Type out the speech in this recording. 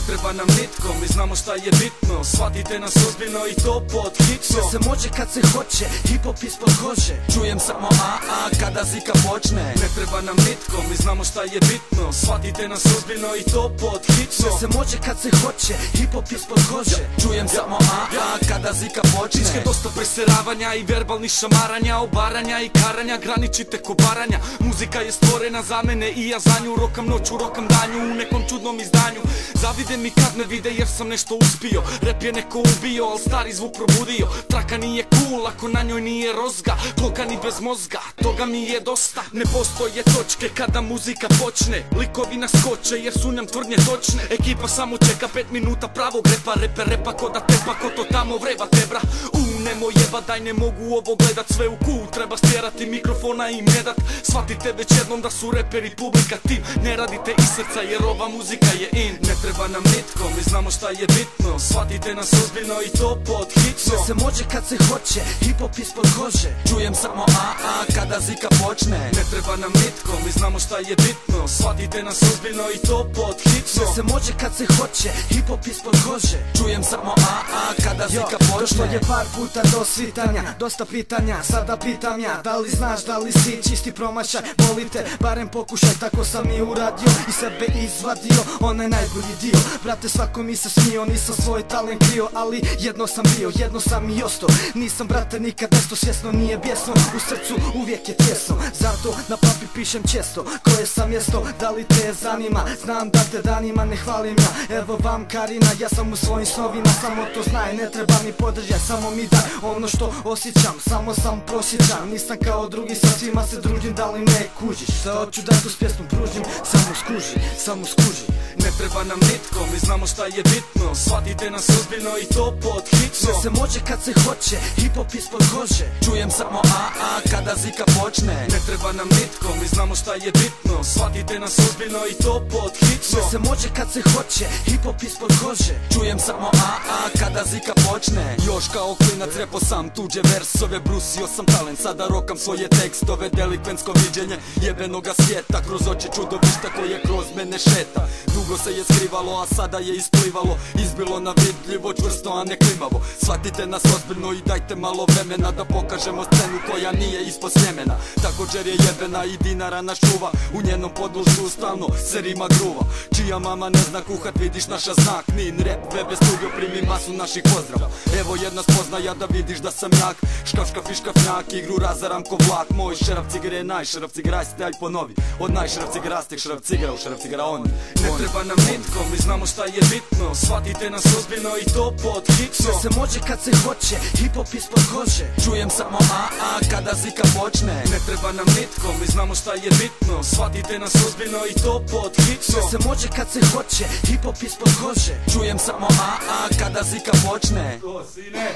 Ne treba nam nitko, mi znamo šta je bitno. Shvatite nas ozbiljno i to pod hitno. Sve se može kad se hoće, hip hop ispod kože. Čujem samo a a kada zika počne. Ne treba nam nitko, mi znamo šta je bitno. Shvatite nas ozbiljno i to pod hitno. Sve se može kad se hoće, hip hop ispod kože. Čujem samo a a kada zika počne. Tičke dosta preseravanja i verbalnih šamaranja Obaranja i karanja, graničite ko baranja Muzika je stvorena za mene i ja za nju Rokam noću, rokam danju u nekom čudnom izdanju Mi kad me vide jer sam nešto uspio. Rep je neko ubio, al stari zvuk probudio. Traka nije cool ako na njoj nije rozga. Tloka ni bez mozga, toga mi je dosta. Ne postoje točke kada muzika počne. Likovi nas koče jer su nam tvrdnje točne. Ekipa samo čeka pet minuta pravog repa. Reper repa ko da tepa ko to tamo vreba tebra. U nemoj jeba daj ne mogu ovo gledat sve u ku. Treba stjerati mikrofona i ne dat Shvatite već jednom da su reperi publika tim. Ne radite iz srca jer ova muzika je in. Ne treba nam nitko, mi znamo šta je bitno. Shvatite nas ozbiljno i to pod hitno. Sve se može kad se hoće, hip hop ispod kože. Čujem samo a a kada zika počne. Ne treba nam nitko, mi znamo šta je bitno. Shvatite nas ozbiljno i to pod hitno. Sve se može kad se hoće, hip hop ispod kože. Čujem samo a a kada zika Došlo počne. je par puta do svitanja. Dosta pitanja, sada pitam ja Da li znaš, da li si čisti promašaj? Molite, barem pokušaj Tako sam i uradio i sebe izvadio. Onaj najbolji dio Brate, svako mi se smio Nisam svoj talent krio Ali jedno sam bio, jedno sam i ostao. Nisam, brate, nikad nešto svjesno Nije bjesno, u srcu uvijek je tjesno. Zato na papi pišem često Koje sam mjesto, da li te zanima? Znam da te danima ne hvalim ja. Evo vam Karina, ja sam u svojim snovima Samo to znaj, ne treba mi podržaj Samo mi daj ono što osjećam Samo sam prosječan, nisam kao drugi Sa svima se družim, da li me kužiš? Šta hoću da tu s pjesmom pružim? Samo skuži, samo skuži. Ne treba nam nitko, mi znamo šta je bitno. Shvatite nas ozbiljno i to pod hitno. Sve se može kad se hoće, hip hop ispod kože. Čujem samo a a kada zika počne. Ne treba nam nitko, mi znamo šta je bitno. Shvatite nas ozbiljno i to pod hitno. Sve se može kad se hoće, hip hop ispod kože. Čujem samo a a kada zika počne. Još kao klinac repo sam tuđe versove Brusio sam talent, sada rokam svoje tekstove Delikvensko viđenje jebenoga svijeta Kroz oči čudovišta koje kroz mene šeta. Dugo se je skrivalo, a sada je isplivalo Izbilo na vidljivo, čvrsto, a ne klimavo Shvatite nas ozbiljno i dajte malo vremena Da pokažemo scenu koja nije ispod sjemena Također je jebena i dinara nas čuva U njenom podložju stalno se rima gruva Čija mama ne zna kuhat, vidiš naša znak Nin, rap, webe studio, primi masu naših pozdrava. Evo jedna spoznaja da vidiš da sam jak. Škaf, škaf i škafnjak, igru razaram ko vlak. Moj šeraf cigre je naj, šeraf cigraj ste, aj ponovi. Od naj šeraf cigra stih, šeraf cigra, u šeraf cigra on Ne treba nam nitko, mi znamo šta je bitno. Shvatite nas ozbiljno i to pod hitno. Sve se može kad se hoće, hip hop ispod kože. Čujem samo a a kada zika počne. Ne treba nam nitko, mi znamo šta je bitno. Shvatite nas ozbiljno i to pod hitno. Sve se može kad se hoće, hip hop ispod kože. Čujem samo a a kada zika počne. To, sine!